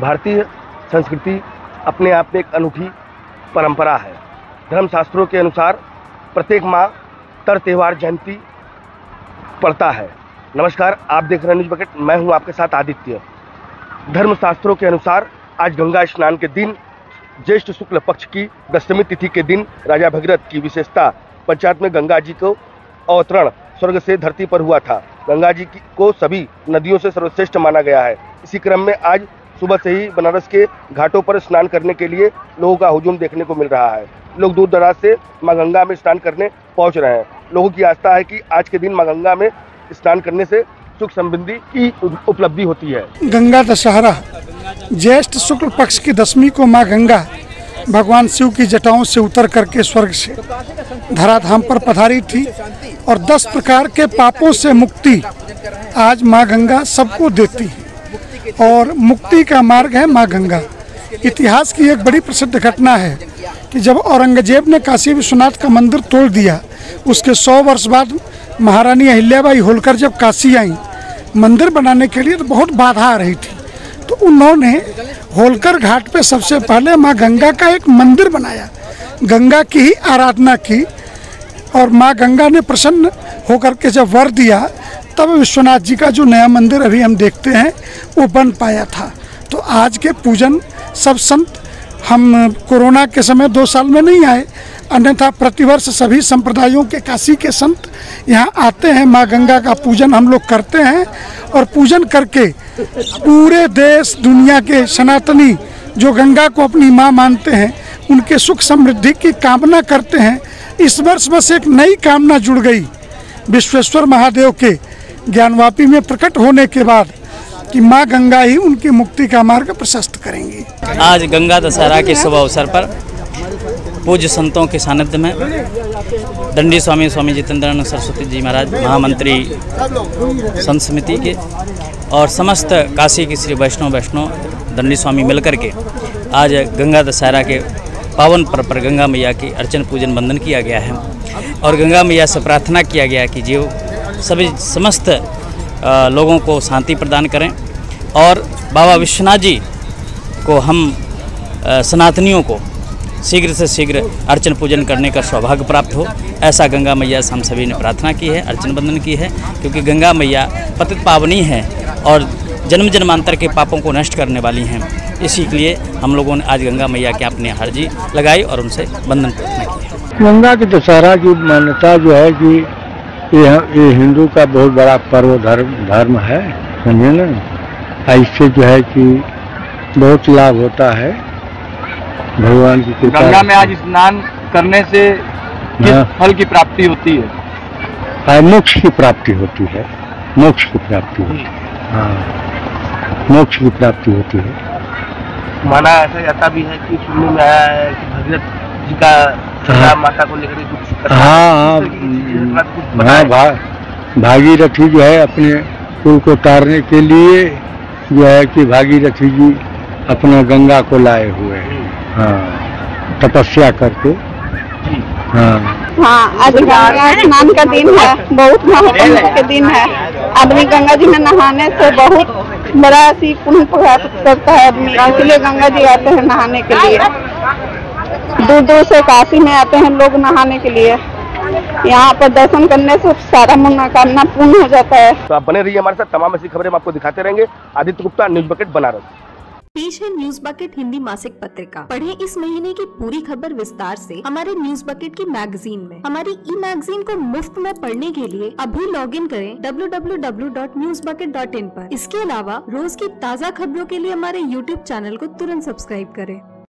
भारतीय संस्कृति अपने आप में एक अनूठी परंपरा है। धर्मशास्त्रों के अनुसार प्रत्येक माह तर त्यौहार जयंती पड़ता है। नमस्कार, आप देख रहे हैं न्यूज़ बकेट। मैं हूँ आपके साथ आदित्य। धर्मशास्त्रों के अनुसार आज गंगा स्नान के दिन, ज्येष्ठ शुक्ल पक्ष की दशमी तिथि के दिन राजा भगीरथ की विशेषता पंचायत में गंगा जी को अवतरण स्वर्ग से धरती पर हुआ था। गंगा जी को सभी नदियों से सर्वश्रेष्ठ माना गया है। इसी क्रम में आज सुबह से ही बनारस के घाटों पर स्नान करने के लिए लोगों का हुजूम देखने को मिल रहा है। लोग दूर दराज से माँ गंगा में स्नान करने पहुँच रहे हैं। लोगों की आस्था है कि आज के दिन माँ गंगा में स्नान करने से सुख समृद्धि की उपलब्धि होती है। गंगा दशहरा, ज्येष्ठ शुक्ल पक्ष की दशमी को माँ गंगा भगवान शिव की जटाओं से उतर करके स्वर्ग से धराधाम पर पधारी थी और दस प्रकार के पापों से मुक्ति आज माँ गंगा सबको देती है। और मुक्ति का मार्ग है माँ गंगा। इतिहास की एक बड़ी प्रसिद्ध घटना है कि जब औरंगज़ेब ने काशी विश्वनाथ का मंदिर तोड़ दिया, उसके सौ वर्ष बाद महारानी अहिल्याबाई होलकर जब काशी आई, मंदिर बनाने के लिए तो बहुत बाधा आ रही थी। तो उन्होंने होलकर घाट पे सबसे पहले माँ गंगा का एक मंदिर बनाया। गंगा की ही आराधना की और माँ गंगा ने प्रसन्न होकर के जब वर दिया तब विश्वनाथ जी का जो नया मंदिर अभी हम देखते हैं, वो बन पाया था। तो आज के पूजन सब संत हम कोरोना के समय दो साल में नहीं आए, अन्यथा प्रतिवर्ष सभी संप्रदायों के काशी के संत यहाँ आते हैं। माँ गंगा का पूजन हम लोग करते हैं और पूजन करके पूरे देश, दुनिया के सनातनी जो गंगा को अपनी माँ मानते हैं, उनके सुख समृद्धि की कामना करते हैं। इस वर्ष बस एक नई कामना जुड़ गई, विश्वेश्वर महादेव के ज्ञानवापी में प्रकट होने के बाद कि माँ गंगा ही उनकी मुक्ति का मार्ग प्रशस्त करेंगी। आज गंगा दशहरा के शुभ अवसर पर पूज्य संतों के सानिध्य में दंडी स्वामी स्वामी जितेंद्र सरस्वती जी महाराज, महामंत्री, संत समिति के और समस्त काशी के श्री वैष्णव वैष्णव दंडी स्वामी मिलकर के आज गंगा दशहरा के पावन पर्व पर गंगा मैया की अर्चन पूजन बंदन किया गया है और गंगा मैया से प्रार्थना किया गया कि जो सभी समस्त लोगों को शांति प्रदान करें। और बाबा विश्वनाथ जी को हम सनातनियों को शीघ्र से शीघ्र अर्चन पूजन करने का सौभाग्य प्राप्त हो। ऐसा गंगा मैया से हम सभी ने प्रार्थना की है, अर्चन बंदन की है, क्योंकि गंगा मैया पतित पावनी है और जन्म जन्मांतर के पापों को नष्ट करने वाली हैं। इसी के लिए हम लोगों ने आज गंगा मैया के अपने हर्जी लगाई और उनसे बंधन प्रार्थना की गंगा की दशहरा की मान्यता जो है कि ये ये हिंदू का बहुत बड़ा पर्व धर्म धर्म है समझे ना? इससे जो है कि बहुत लाभ होता है। भगवान की कृपा गंगा में आज स्नान करने से किस हाँ। फल की प्राप्ति होती है? और मोक्ष की प्राप्ति होती है। मोक्ष की प्राप्ति होती है। हाँ। मोक्ष की प्राप्ति होती है। माना ऐसा जाता भी है कि सुनने में आया है कि भगीरथ जी का माता को लेकर कुछ हाँ हाँ। हाँ भा, भागीरथी जो है अपने कुल को तारने के लिए जो है कि भागीरथी जी अपना गंगा को लाए हुए हैं। हाँ तपस्या करके। हाँ। हाँ आज गंगा स्नान का दिन है बहुत महत्वपूर्ण के दिन है। आदमी गंगा जी में नहाने से बहुत बड़ा सी पुण्य प्राप्त करता है आदमी। इसलिए गंगा जी आते हैं नहाने के लिए। दूर दूर से काशी में आते हैं लोग नहाने के लिए। यहाँ पर दर्शन करने से सारा मनोकामना पूर्ण हो जाता है। तो आप बने रहिए हमारे साथ तमाम ऐसी खबरें हम आपको दिखाते रहेंगे। Aditya Gupta news bucket Banaras. पेश है न्यूज़ बकेट हिंदी मासिक पत्रिका। पढ़ें इस महीने की पूरी खबर विस्तार से हमारे न्यूज़ बकेट की मैगजीन में। हमारी ई मैगजीन को मुफ़्त में पढ़ने के लिए अभी लॉग इन करें www.newsbucket.in पर इसके अलावा रोज की ताज़ा खबरों के लिए हमारे यूट्यूब चैनल को तुरंत सब्सक्राइब करें